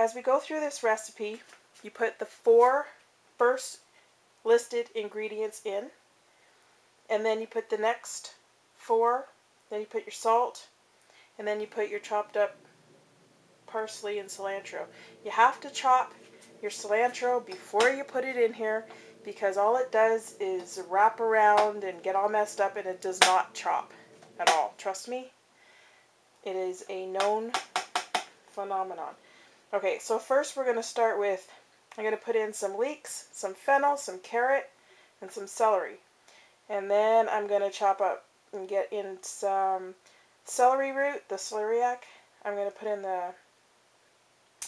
as we go through this recipe, you put the four first listed ingredients in, and then you put the next four, then you put your salt, and then you put your chopped up parsley and cilantro. You have to chop your cilantro before you put it in here because all it does is wrap around and get all messed up and it does not chop at all. Trust me, it is a known phenomenon. Okay, so first we're going to start with, I'm going to put in some leeks, some fennel, some carrot, and some celery. And then I'm going to chop up and get in some celery root, the celeriac. I'm going to put in the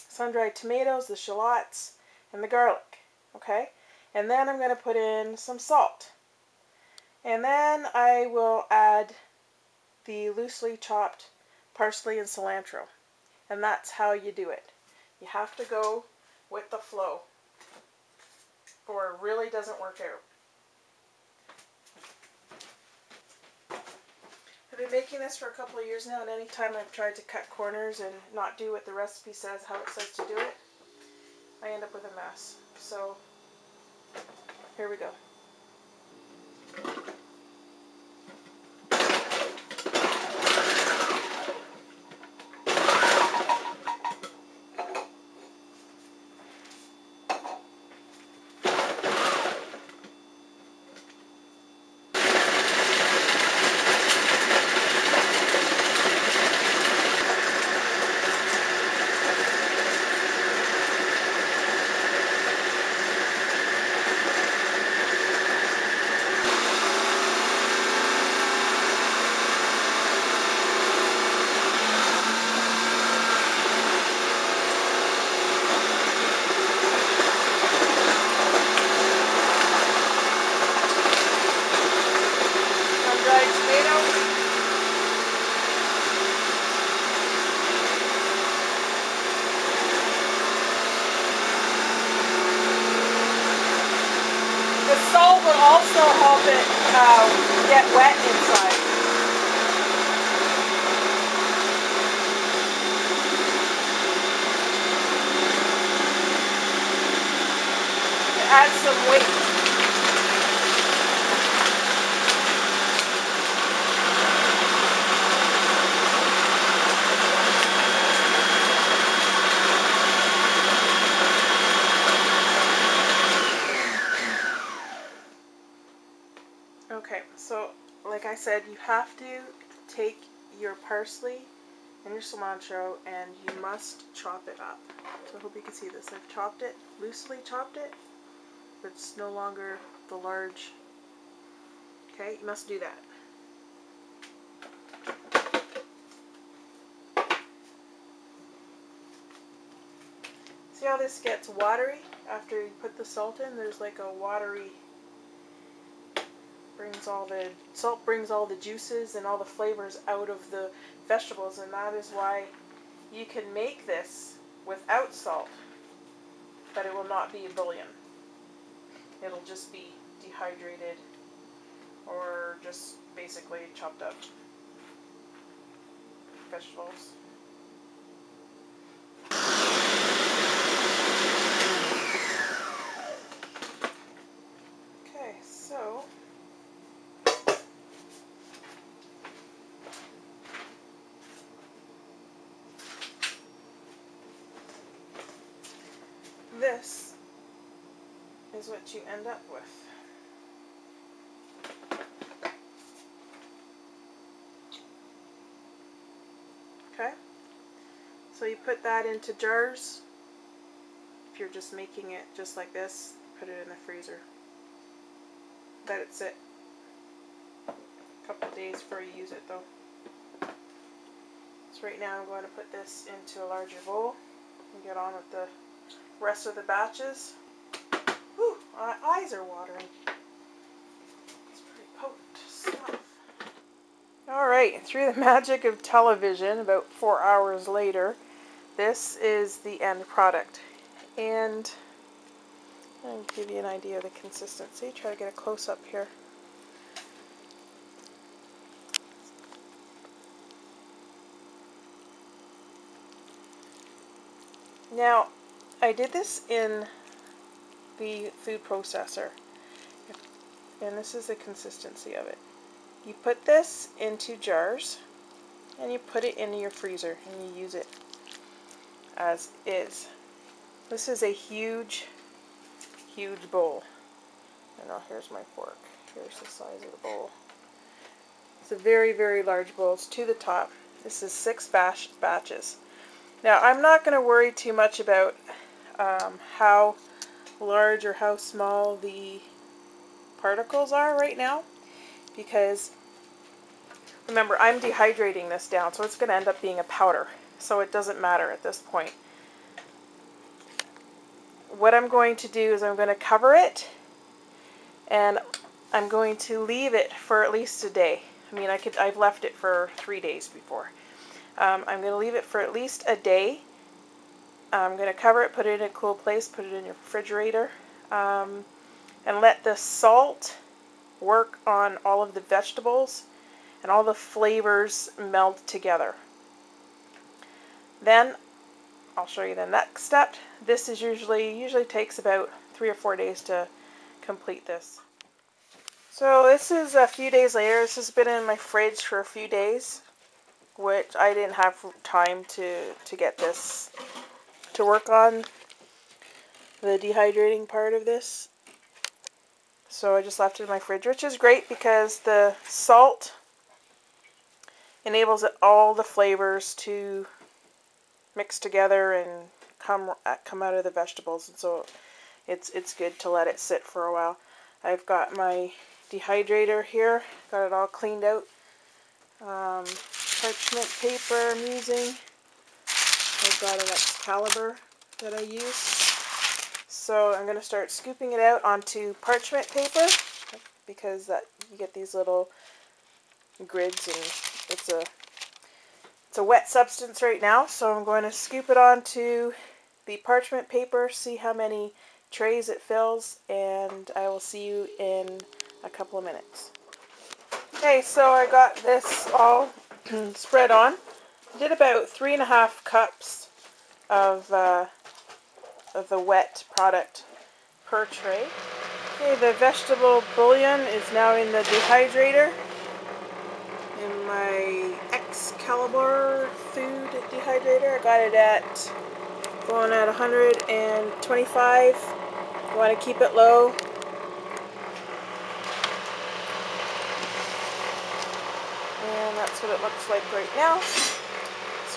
sun-dried tomatoes, the shallots, and the garlic. Okay? And then I'm going to put in some salt. And then I will add the loosely chopped parsley and cilantro. And that's how you do it. You have to go with the flow or it really doesn't work out. I've been making this for a couple of years now and anytime I've tried to cut corners and not do what the recipe says, how it says to do it, I end up with a mess. So here we go. Sun-dried tomato. The salt will also help it uh, get wet inside. It adds some weight. Okay, so like I said, you have to take your parsley and your cilantro and you must chop it up. So I hope you can see this. I've chopped it, loosely chopped it, but it's no longer the large. Okay, you must do that. See how this gets watery after you put the salt in? There's like a watery brings all the salt brings all the juices and all the flavors out of the vegetables and that is why you can make this without salt but it will not be a bouillon. It'll just be dehydrated or just basically chopped up vegetables okay so this is what you end up with. Okay, so you put that into jars. If you're just making it just like this, put it in the freezer. Let it sit a couple days before you use it though. So right now I'm going to put this into a larger bowl and get on with the rest of the batches. Whew, my eyes are watering. It's pretty potent stuff. Alright, through the magic of television, about four hours later, this is the end product. And I'll give you an idea of the consistency. Try to get a close up here. Now, I did this in the food processor, and this is the consistency of it. You put this into jars, and you put it into your freezer, and you use it as is. This is a huge, huge bowl. And now here's my fork. Here's the size of the bowl. It's a very, very large bowl. It's to the top. This is six batch batches. Now, I'm not going to worry too much about um, how large or how small the particles are right now because remember I'm dehydrating this down so it's going to end up being a powder so it doesn't matter at this point. What I'm going to do is I'm going to cover it and I'm going to leave it for at least a day. I mean I could I've left it for three days before. Um, I'm going to leave it for at least a day I'm going to cover it, put it in a cool place, put it in your refrigerator, um, and let the salt work on all of the vegetables and all the flavors meld together. Then I'll show you the next step. This is usually usually takes about three or four days to complete this. So this is a few days later. This has been in my fridge for a few days, which I didn't have time to, to get this to work on the dehydrating part of this. So I just left it in my fridge, which is great because the salt enables all the flavors to mix together and come come out of the vegetables, and so it's it's good to let it sit for a while. I've got my dehydrator here, got it all cleaned out. Um, parchment paper I'm using. I've got an Excalibur that I use. So I'm going to start scooping it out onto parchment paper because that you get these little grids and it's a it's a wet substance right now so I'm going to scoop it onto the parchment paper see how many trays it fills and I will see you in a couple of minutes. Okay so I got this all spread on I did about three and a half cups of, uh, of the wet product per tray. Okay, the vegetable bouillon is now in the dehydrator. In my Excalibur food dehydrator, I got it at going at 125. You want to keep it low. And that's what it looks like right now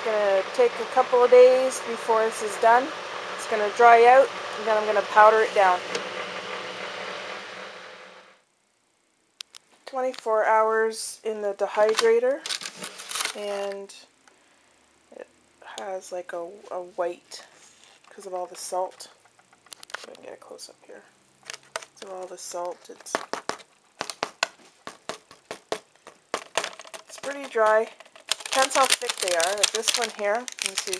going to take a couple of days before this is done. It's going to dry out and then I'm going to powder it down. 24 hours in the dehydrator and it has like a, a white because of all the salt. Let me get a close up here. So all the salt, it's it's pretty dry. Depends how thick they are. Like this one here, let me see.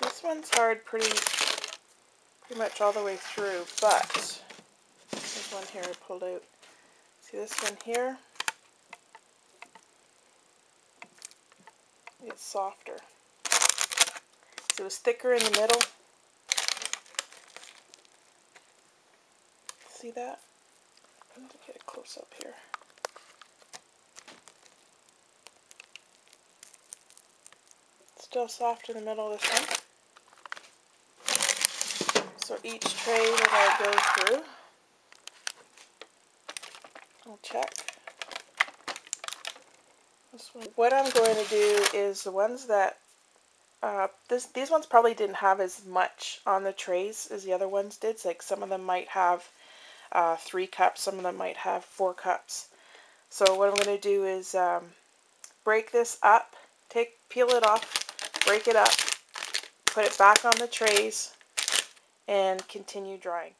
This one's hard pretty, pretty much all the way through, but there's one here I pulled out. See this one here? It's softer. So it was thicker in the middle. See that? Get a close up here. Still soft in the middle of this one. So each tray that I go through, I'll check. What I'm going to do is the ones that uh, this, these ones probably didn't have as much on the trays as the other ones did. So like some of them might have uh, three cups, some of them might have four cups. So what I'm going to do is um, break this up, take, peel it off, break it up, put it back on the trays, and continue drying.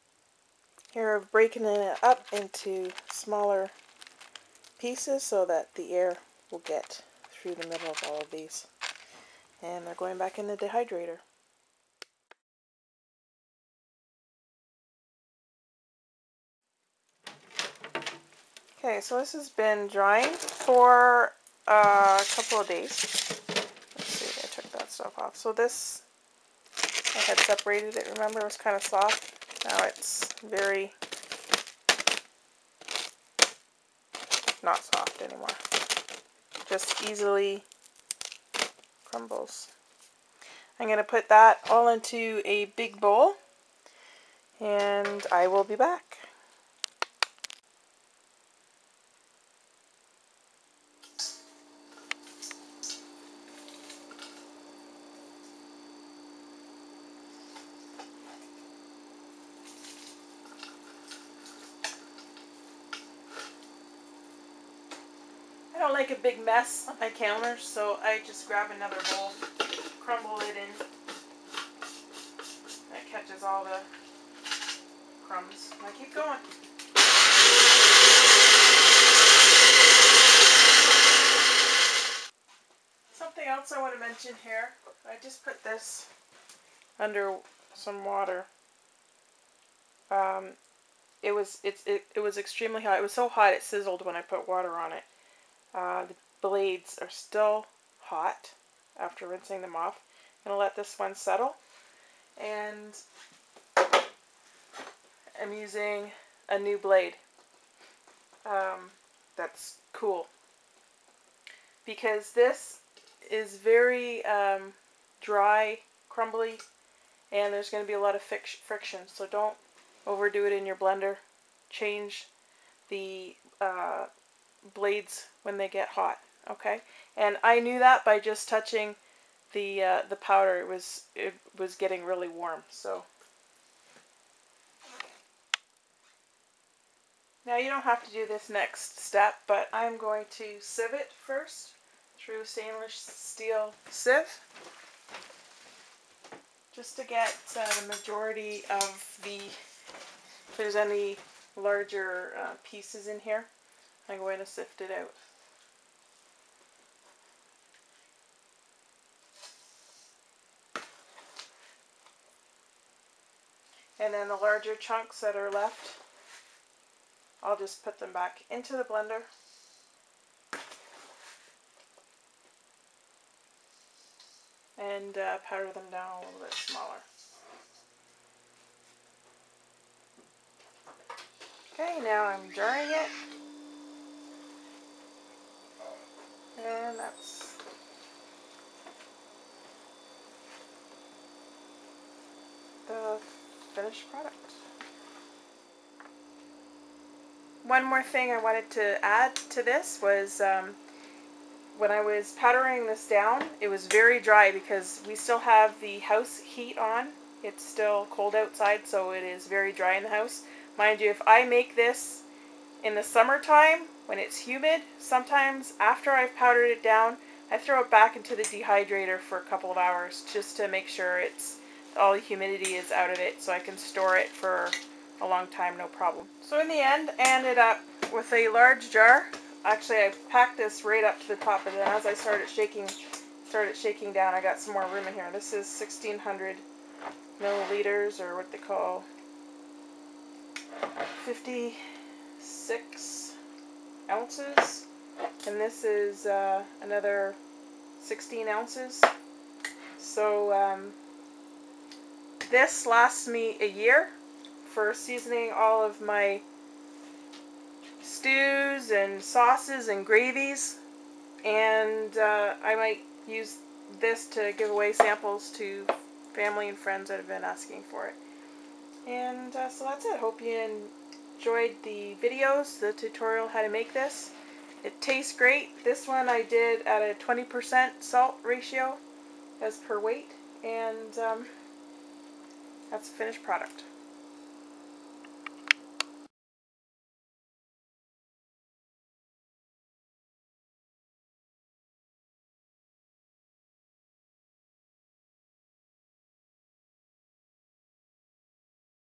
Here I'm breaking it up into smaller pieces so that the air will get through the middle of all of these and they're going back in the dehydrator. Okay, so this has been drying for uh, a couple of days. Let's see, I took that stuff off. So this, I had separated it, remember, it was kind of soft. Now it's very not soft anymore. Just easily I'm going to put that all into a big bowl and I will be back. I don't like a big mess on my counter, so I just grab another bowl, crumble it in. That catches all the crumbs. I keep going. Something else I want to mention here. I just put this under some water. Um, it was it, it, it was extremely hot. It was so hot it sizzled when I put water on it. Uh, the blades are still hot after rinsing them off. I'm going to let this one settle. And I'm using a new blade. Um, that's cool. Because this is very um, dry, crumbly, and there's going to be a lot of friction. So don't overdo it in your blender. Change the uh, blades when they get hot. Okay, and I knew that by just touching the uh, the powder. It was it was getting really warm. So now you don't have to do this next step, but I'm going to sieve it first through stainless steel sieve just to get uh, the majority of the if there's any larger uh, pieces in here. I'm going to sift it out. And then the larger chunks that are left, I'll just put them back into the blender. And uh, powder them down a little bit smaller. Okay, now I'm drying it. And that's the finished product. One more thing I wanted to add to this was um, when I was powdering this down, it was very dry because we still have the house heat on. It's still cold outside, so it is very dry in the house. Mind you, if I make this in the summertime, when it's humid, sometimes after I've powdered it down, I throw it back into the dehydrator for a couple of hours just to make sure it's all the humidity is out of it so I can store it for a long time, no problem. So in the end, I ended up with a large jar. Actually, I packed this right up to the top, and then as I started shaking, started shaking down, I got some more room in here. This is 1600 milliliters, or what they call 56 ounces. And this is uh, another 16 ounces. So um, this lasts me a year for seasoning all of my stews and sauces and gravies. And uh, I might use this to give away samples to family and friends that have been asking for it. And uh, so that's it. Hope you enjoyed the videos, the tutorial how to make this. It tastes great. This one I did at a 20% salt ratio as per weight. And um, that's the finished product.